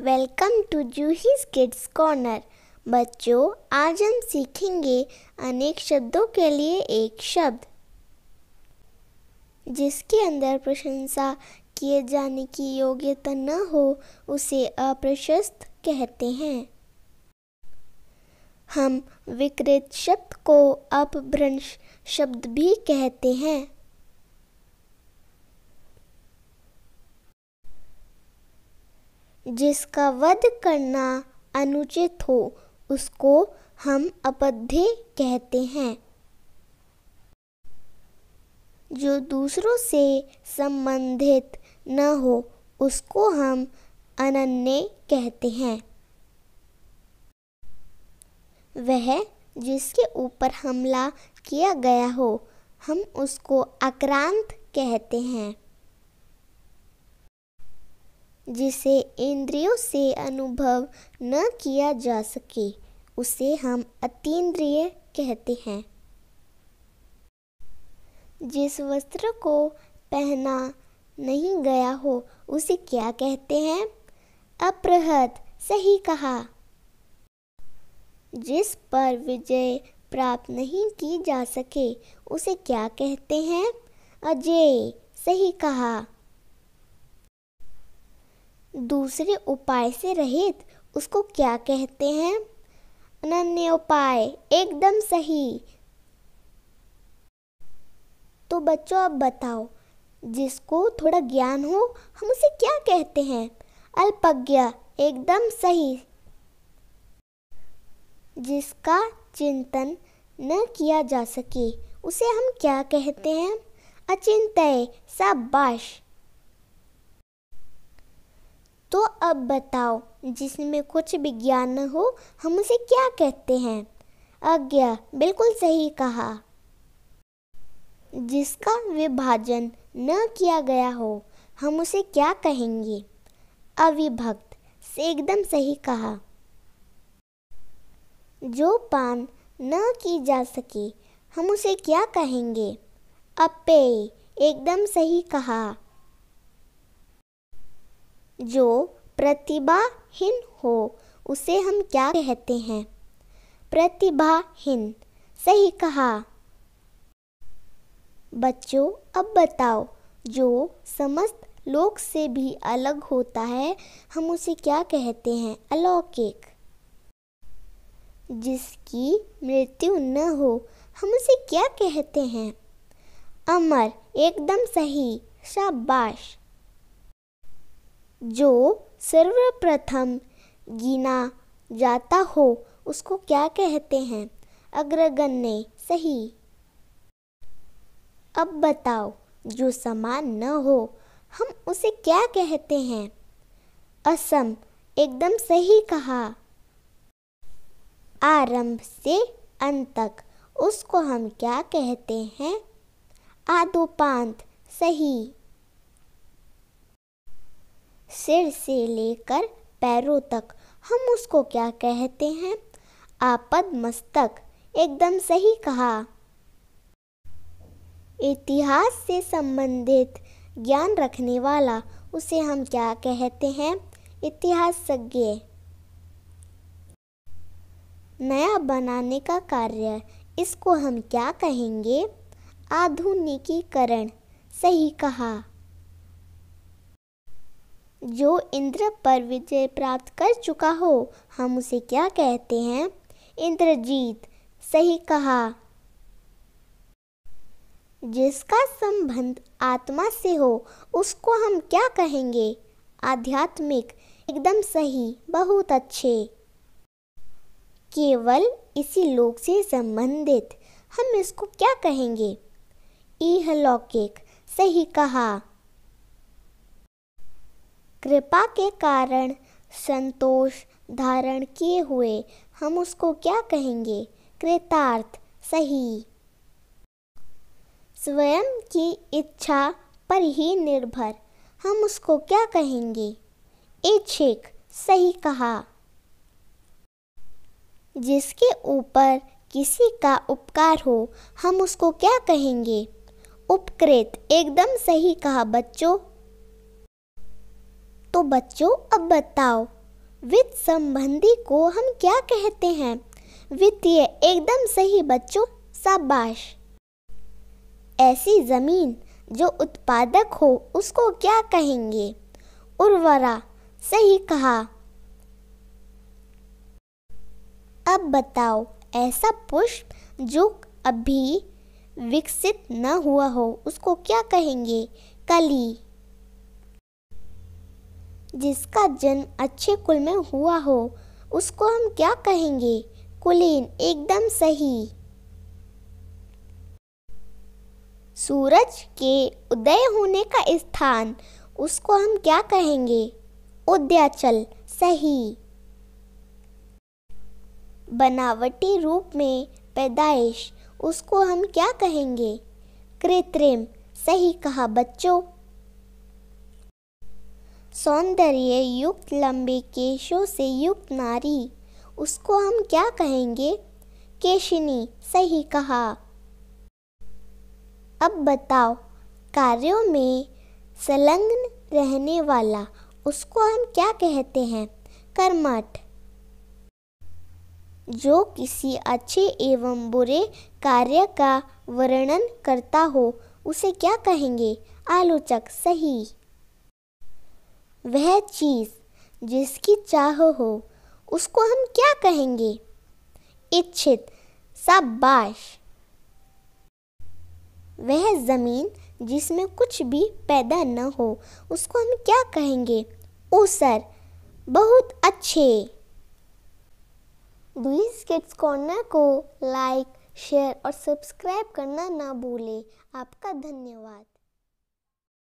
Welcome to Juhi's kids corner. बच्चों, आज हम सीखेंगे अनेक शब्दों के लिए एक शब्द, जिसके अंदर प्रशंसा किए जाने की योग्यता न हो, उसे अप्रशस्त कहते हैं। हम विकृत शब्द को अपभ्रंश शब्द भी कहते हैं। जिसका वध करना अनुचित हो, उसको हम अपध्य कहते हैं। जो दूसरों से संबंधित न हो, उसको हम अनन्य कहते हैं। वह जिसके ऊपर हमला किया गया हो, हम उसको आक्रांत कहते हैं। जिसे इंद्रियों से अनुभव न किया जा सके, उसे हम अतीन्द्रिय कहते हैं। जिस वस्त्र को पहना नहीं गया हो, उसे क्या कहते हैं? अप्रहत, सही कहा। जिस पर विजय प्राप्त नहीं की जा सके, उसे क्या कहते हैं? अजय, सही कहा। दूसरे उपाय से रहित उसको क्या कहते हैं? अनन्य उपाय, एकदम सही। तो बच्चों, अब बताओ, जिसको थोड़ा ज्ञान हो, हम उसे क्या कहते हैं? अल्पज्ञ, एकदम सही। जिसका चिंतन न किया जा सके, उसे हम क्या कहते हैं? अचिंत्य, शाबाश। तो अब बताओ, जिसमें कुछ विज्ञान न हो, हम उसे क्या कहते हैं? अज्ञा बिल्कुल सही कहा। जिसका विभाजन न किया गया हो, हम उसे क्या कहेंगे? अविभक्त, से एकदम सही कहा। जो पान न की जा सके, हम उसे क्या कहेंगे? अपेय, एकदम सही कहा। जो प्रतिभाहीन हो, उसे हम क्या कहते हैं? प्रतिभाहीन, सही कहा। बच्चों, अब बताओ, जो समस्त लोक से भी अलग होता है, हम उसे क्या कहते हैं? अलौकिक। जिसकी मृत्यु न हो, हम उसे क्या कहते हैं? अमर, एकदम सही, शाबाश। जो सर्वप्रथम गिना जाता हो, उसको क्या कहते हैं? अग्रगण्य सही। अब बताओ, जो समान न हो, हम उसे क्या कहते हैं? असम एकदम सही कहा। आरंभ से अंत तक उसको हम क्या कहते हैं? आदोपांत सही। सिर से लेकर पैरों तक। हम उसको क्या कहते हैं? आपद मस्तक एकदम सही कहा। इतिहास से संबंधित ज्ञान रखने वाला उसे हम क्या कहते हैं? इतिहासज्ञ। नया बनाने का कार्य। इसको हम क्या कहेंगे? आधुनिकीकरण। सही कहा। जो इंद्र पर विजय प्राप्त कर चुका हो, हम उसे क्या कहते हैं? इंद्रजीत, सही कहा। जिसका संबंध आत्मा से हो, उसको हम क्या कहेंगे? आध्यात्मिक, एकदम सही, बहुत अच्छे। केवल इसी लोक से संबंधित, हम इसको क्या कहेंगे? इहलौकिक, सही कहा। कृपा के कारण संतोष धारण किए हुए हम उसको क्या कहेंगे? कृतार्थ, सही। स्वयं की इच्छा पर ही निर्भर। हम उसको क्या कहेंगे? इच्छिक सही कहा। जिसके ऊपर किसी का उपकार हो, हम उसको क्या कहेंगे? उपकृत, एकदम सही कहा बच्चों। तो बच्चों, अब बताओ, वित्त संबंधी को हम क्या कहते हैं? वित्तीय एकदम सही बच्चों, शाबाश। ऐसी ज़मीन जो उत्पादक हो, उसको क्या कहेंगे? उर्वरा, सही कहा। अब बताओ, ऐसा पुष्प जो अभी विकसित न हुआ हो, उसको क्या कहेंगे? कली। जिसका जन्म अच्छे कुल में हुआ हो, उसको हम क्या कहेंगे? कुलीन एकदम सही। सूरज के उदय होने का स्थान, उसको हम क्या कहेंगे? उद्याचल, सही। बनावटी रूप में पैदाइश, उसको हम क्या कहेंगे? कृत्रिम, सही कहा बच्चों। सौंदर्य युक्त लंबे केशों से युक्त नारी, उसको हम क्या कहेंगे? केशिनी, सही कहा। अब बताओ, कार्यों में संलग्न रहने वाला उसको हम क्या कहते हैं? कर्मठ। जो किसी अच्छे एवं बुरे कार्य का वर्णन करता हो, उसे क्या कहेंगे? आलोचक, सही। वह चीज़ जिसकी चाह हो, उसको हम क्या कहेंगे? इच्छित शाबाश। वह ज़मीन जिसमें कुछ भी पैदा न हो, उसको हम क्या कहेंगे? ऊसर, बहुत अच्छे। दुईस किड्स कॉर्नर को लाइक शेयर और सब्सक्राइब करना ना भूलें। आपका धन्यवाद।